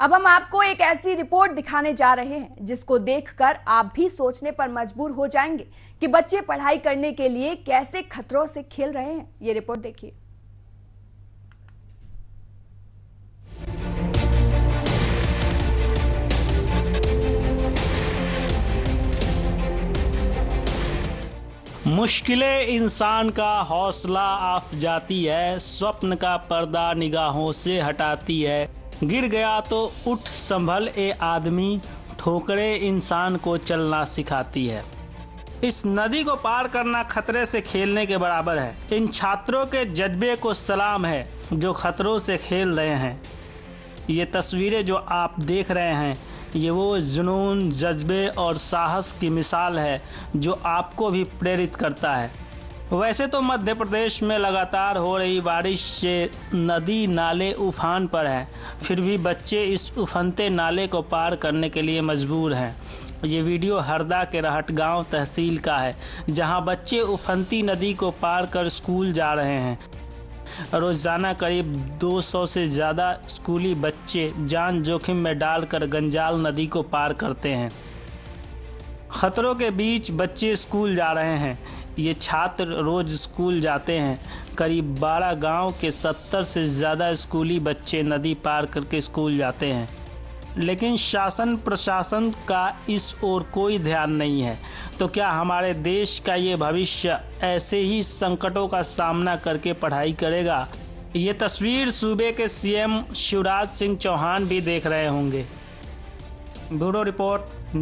अब हम आपको एक ऐसी रिपोर्ट दिखाने जा रहे हैं, जिसको देखकर आप भी सोचने पर मजबूर हो जाएँगे कि बच्चे पढ़ाई करने के लिए कैसे खतरों से खेल रहे हैं। ये रिपोर्ट देखिए। मुश्किलें इंसान का हौसला आफ जाती है, स्वप्न का पर्दा निगाहों से हटाती है। गिर गया तो उठ संभल ए आदमी, ठोकरे इंसान को चलना सिखाती है। इस नदी को पार करना खतरे से खेलने के बराबर है। इन छात्रों के जज्बे को सलाम है जो खतरों से खेल रहे हैं। ये तस्वीरें जो आप देख रहे हैं, ये वो जुनून, जज्बे और साहस की मिसाल है जो आपको भी प्रेरित करता है। वैसे तो मध्य प्रदेश में लगातार हो रही बारिश से नदी नाले उफान पर हैं। फिर भी बच्चे इस उफनते नाले को पार करने के लिए मजबूर हैं। ये वीडियो हरदा के रहट गाँव तहसील का है, जहाँ बच्चे उफनती नदी को पार कर स्कूल जा रहे हैं। रोज़ाना करीब 200 से ज़्यादा स्कूली बच्चे जान जोखिम में डालकर गंजाल नदी को पार करते हैं। खतरों के बीच बच्चे स्कूल जा रहे हैं। ये छात्र रोज स्कूल जाते हैं। करीब 12 गाँव के 70 से ज़्यादा स्कूली बच्चे नदी पार करके स्कूल जाते हैं। लेकिन शासन प्रशासन का इस ओर कोई ध्यान नहीं है। तो क्या हमारे देश का ये भविष्य ऐसे ही संकटों का सामना करके पढ़ाई करेगा? ये तस्वीर सूबे के सीएम शिवराज सिंह चौहान भी देख रहे होंगे। Bureau report.